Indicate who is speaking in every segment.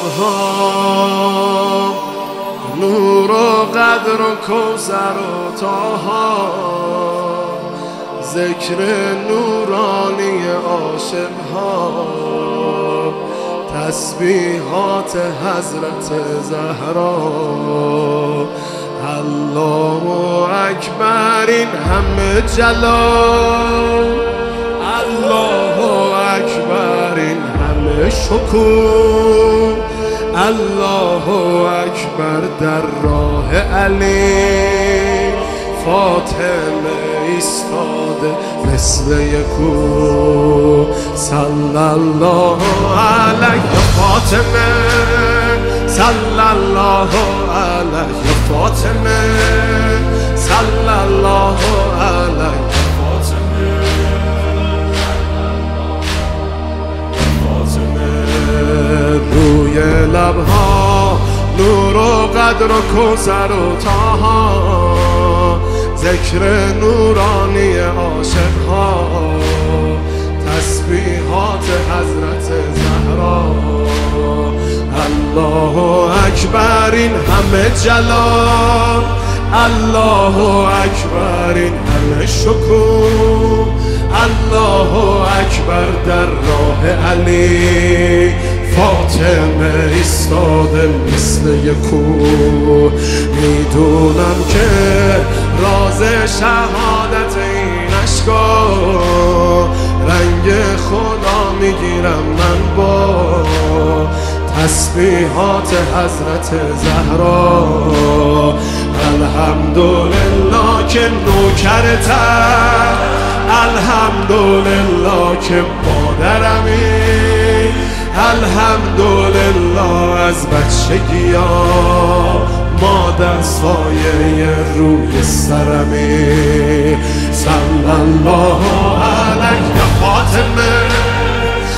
Speaker 1: شبها نور و قدر و کوزر و تاها ذکر نورانی عاشقها تسبیحات حضرت زهرا الله اکبر این همه جلال الله اکبر این همه شکر الله اکبر در راه علی. فاطمه ایستاده مثل یکو. صلی الله علیه فاطمه. صلی الله علیه فاطمه. صلی الله نور و قدر و کوسر و تاها. ذکر نورانی عاشق ها تسبیحات حضرت زهرا. الله اکبر این همه جلال الله اکبر این همه شکوه. الله اکبر در راه علی. فاطمه ایستاده مثل یکو می‌دونم که راز شهادت این اشکا. رنگ خدا می‌گیرم من با تسبیحات حضرت زهرا. الحمدلله که نوکرتم الحمدلله که مادرمی. الحمدلله از بچگی ما دستای روی سرمی. صلی الله علیه فاطمه.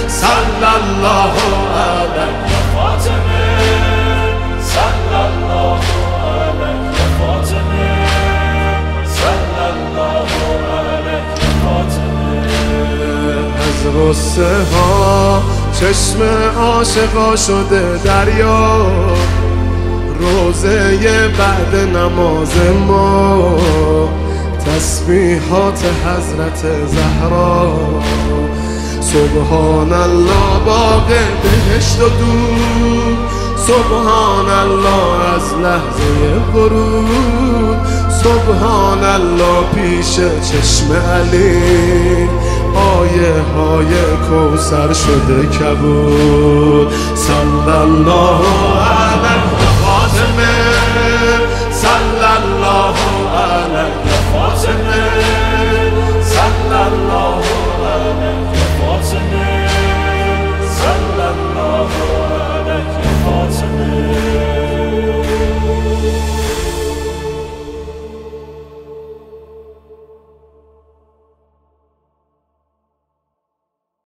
Speaker 1: صلی الله علیه
Speaker 2: فاطمه. صلی الله علیه فاطمه. صلی الله علیه فاطمه.
Speaker 1: از غصه ها چشم عاشقا شده دریا. روزه بعد نماز ما. تسبیحات حضرت زهرا. سبحان الله باغ بهشت و دور سبحان الله از لحظه ورود سبحان الله پیش چشم علی. آیه های کوسر شده کبود. صلی الله علیه فاطمه. صلی الله علیه فاطمه.